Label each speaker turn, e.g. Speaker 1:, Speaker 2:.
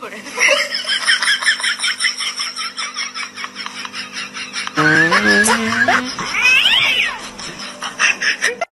Speaker 1: 有人。